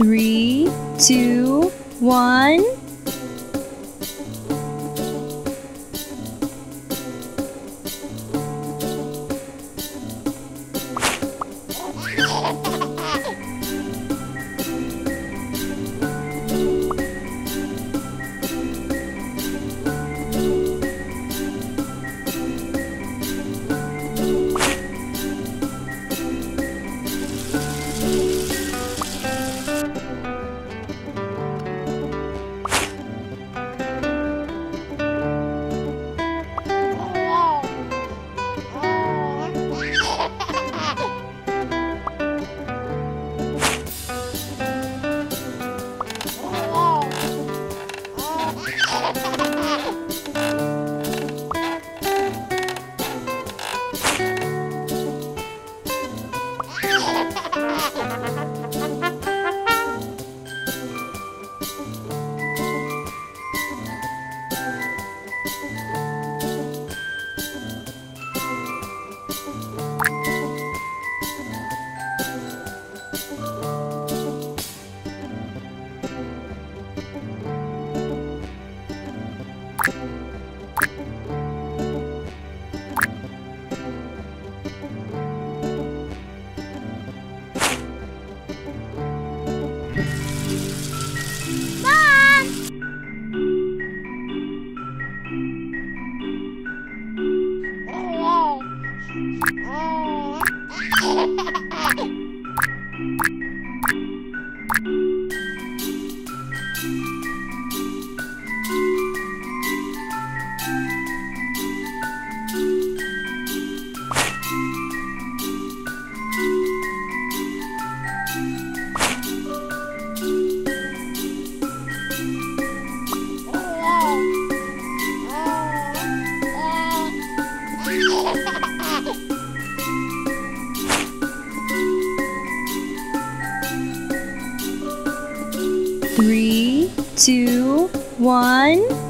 Three, two, one. One.